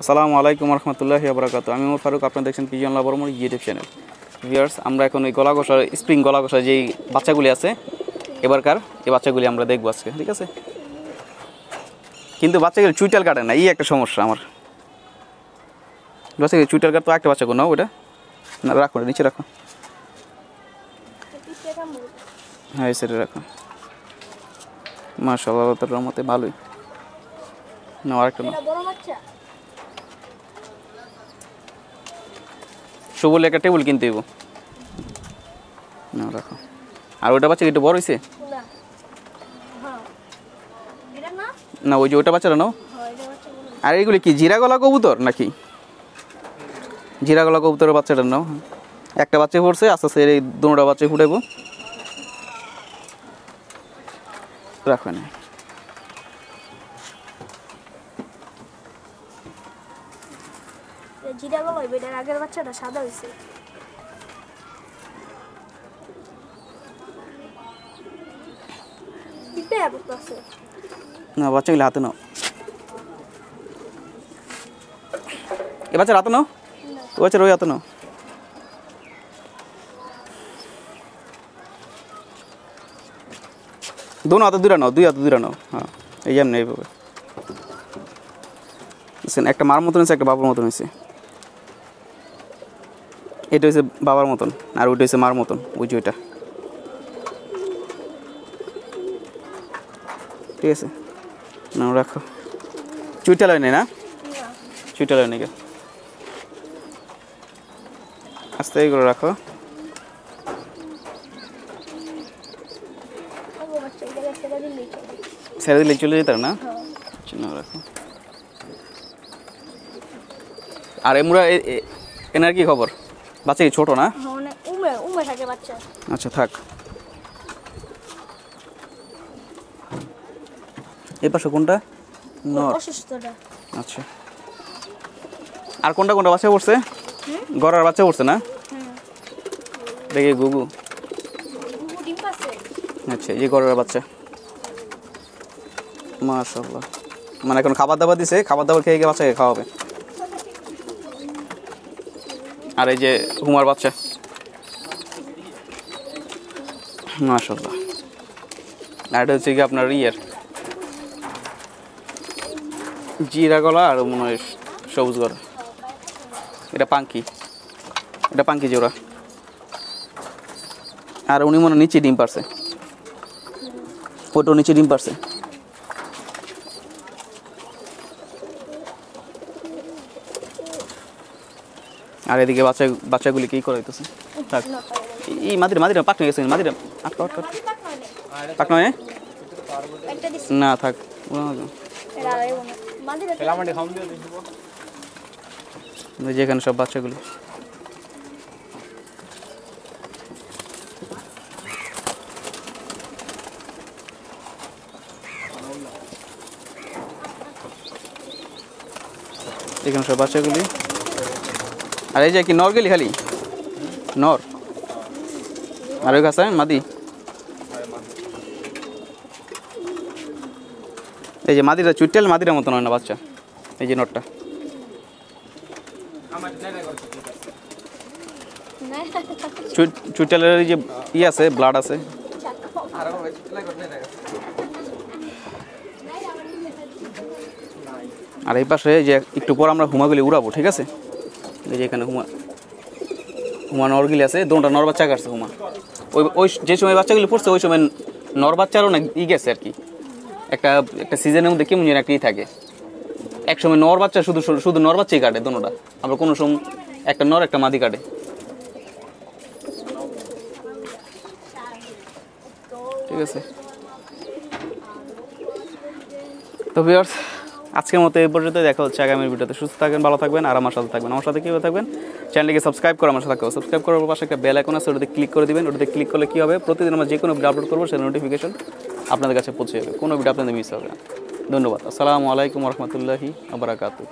আসসালামু আলাইকুম রহমতুল্লাহ আবরাকাত আমি ওমর ফারুক, আপনারা দেখছেন পিজন লাবরমোর ইউটিউব চ্যানেল ভিউয়ার্স আমরা এখন ওই গলা ঘষার স্প্রিং গলা ঘষার যেই বাচ্চাগুলি আছে, এবারকার, এই বাচ্চাগুলি আমরা দেখব আজকে, ঠিক আছে? কিন্তু বাচ্চাগুলি চুইটাল কাটে না, এই একটা সমস্যা আমার। বাচ্চাগুলি চুইটাল কাটতো একটা বাচ্চা কোনো ওটা। না, রাখো নিচে রাখো। হ্যাঁ সাইডে রাখো। মাশাআল্লাহ তার রহমতে ভালোই। না আরেকটা না বাচ্চা সবুলে একটা টেবিল কিনতে হইব। না রাখো। আর ওটা বাচ্চা একটু বড় হয়েছে না। হ্যাঁ। না? ওই যে ওটা বাচ্চাটা নাও। হ্যাঁ আর এইগুলি কি জিরা গলা কবুতর নাকি? জিরা গলা কবুতরের বাচ্চাটা নাও। একটা বাচ্চা পড়ছে আস্তে আস্তে এই দুটা বাচ্চা ফুটাইবো। রাখো না জিরা গলা এটার আগের বাচ্চাটা সাদা হয়েছে না বাচ্চাগুলি হাতে নাও। এ বাচ্চার হাতে নাও? ও বাচ্চার ওই হাতে নাও। দোনো হাতে দুইটা নাও দুই হাতে দুইটা নাও। হ্যাঁ এই যেমন এইভাবে। একটা মার মতন হয়েছে একটা বাবার মতন হয়েছে এটা হচ্ছে বাবার মতন আর ওইটা হচ্ছে মার মতন বুঝি ওইটা। ঠিক আছে নাও রাখো। চুইটা লয় না চুইটা লয় নেই কে আস্তে করে রাখো। ছেড়ে দিলে চলে যেতাম না? আচ্ছা, রাখো। আর এমরা এনার কি খবর? বাচ্চা কি ছোট না? হ্যাঁ মানে আচ্ছা থাক। এই পাশে কোনটা? আচ্ছা। আর কোনটা কোনটা বাচ্চা পড়ছে? গড়ার বাচ্চা পড়ছে না? দেখি গুগু। আচ্ছা এই যে গড়ার বাচ্চা। মাশাল্লাহ মানে এখন খাবার দাবার দিছে খাবার দাবার খেয়ে গিয়ে বাচ্চাকে খাওয়াবে। আর এই যে হুমার বাচ্চা। মাশাল্লাহ আর এটা হচ্ছে কি আপনার ইয়ের। জিরা গলা আর মনে হয় সবুজ গলা। এটা পাঙ্কি। এটা পাঙ্কি জোড়া। আর উনি মনে নিচে ডিম পারছে। ওটাও নিচে ডিম পারছে। আর এদিকে বাচ্চা বাচ্চাগুলি কি করাইতেছে? থাক। এই মাদিরা মাদিরা, পাক নিয়ে গেছে মাদিরা, আটকা আটকা পাক নয় থাক। আইবো না। মাদিরা এই যে সব বাচ্চাগুলি। এখানে সব বাচ্চাগুলি। আর এই যে কি নর গেলি খালি? নর? আর ওই গাছ মাদি? এই যে মাদিরা চুইটাল মাদিরা মতন হয় না বাচ্চা, এই যে চুইটালের এই যে ই আছে ব্লাড আছে। আর এই পাশে যে একটু পর আমরা হুমাগুলি উড়াবো, ঠিক আছে? এই যে এখানে হুমা হুমা নরগুলি আছে, দুটা নর বাচ্চা কাটছে হুমা। ওই ওই যে সময় বাচ্চাগুলি পড়ছে, ওই সময় নর বাচ্চারও না ই গেছে আর কি। একটা একটা সিজনের মধ্যে কেমন যেন একটা ই থাকে। এক সময় নর বাচ্চা শুধু শুধু নর বাচ্চাই কাটে দুটা। আবার কোনো সময় একটা নর, একটা মাদি কাটে। ঠিক আছে। তো ভিউয়ার্স আজকের মতো এই পর্যন্ত দেখা হচ্ছে আগামীর ভিডিওতে। সুস্থ থাকবেন, ভালো থাকবেন, আর আমার সাথে থাকবেন। আমার সাথে কীভাবে থাকবেন? চ্যানেলটিকে সাবস্ক্রাইব করে আমার সাথে সাবস্ক্রাইব করার পাশে একটা বেল আইকন আছে, ওটাতে ক্লিক করে দিবেন। ওটাতে ক্লিক করলে কী হবে? প্রতিদিন আমরা যে কোনো ভিডিও আপলোড করব, সেই নোটিফিকেশন আপনাদের কাছে পৌঁছে যাবে। কোনো ভিডিও আপনাদের মিস হবে না। ধন্যবাদ। আসসালামু আলাইকুম রহমতুল্লাহি আবরাকাতু